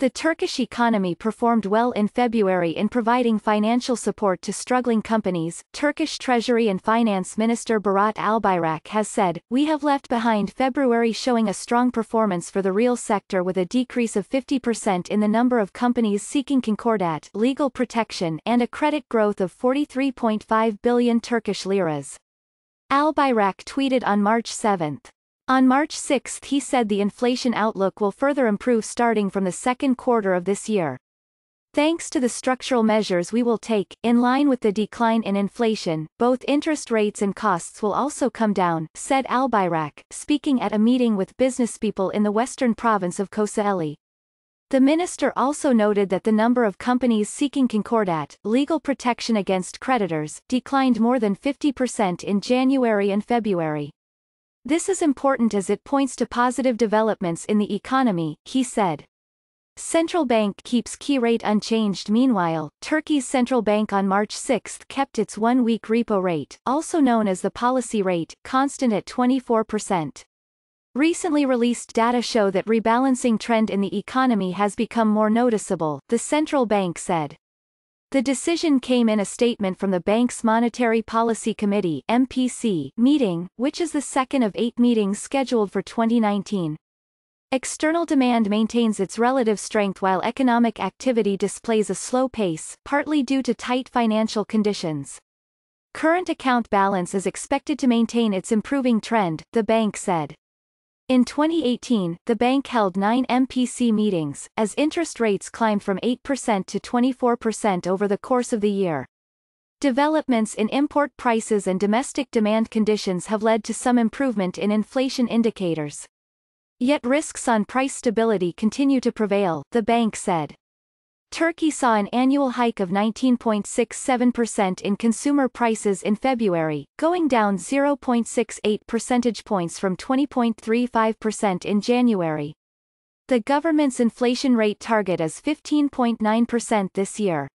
The Turkish economy performed well in February in providing financial support to struggling companies. Turkish Treasury and Finance Minister Berat Albayrak has said, We have left behind February showing a strong performance for the real sector with a decrease of 50% in the number of companies seeking concordat legal protection and a credit growth of 43.5 billion Turkish liras. Albayrak tweeted on March 7. On March 6 he said the inflation outlook will further improve starting from the second quarter of this year. Thanks to the structural measures we will take, in line with the decline in inflation, both interest rates and costs will also come down, said Albayrak, speaking at a meeting with businesspeople in the western province of Kocaeli. The minister also noted that the number of companies seeking concordat legal protection against creditors declined more than 50% in January and February. This is important as it points to positive developments in the economy, he said. Central Bank keeps key rate unchanged Meanwhile, Turkey's central bank on March 6 kept its one-week repo rate, also known as the policy rate, constant at 24%. Recently released data show that rebalancing trend in the economy has become more noticeable, the central bank said. The decision came in a statement from the bank's Monetary Policy Committee MPC meeting, which is the second of eight meetings scheduled for 2019. External demand maintains its relative strength while economic activity displays a slow pace, partly due to tight financial conditions. Current account balance is expected to maintain its improving trend, the bank said. In 2018, the bank held nine MPC meetings, as interest rates climbed from 8% to 24% over the course of the year. Developments in import prices and domestic demand conditions have led to some improvement in inflation indicators. Yet risks on price stability continue to prevail, the bank said. Turkey saw an annual hike of 19.67% in consumer prices in February, going down 0.68 percentage points from 20.35% in January. The government's inflation rate target is 15.9% this year.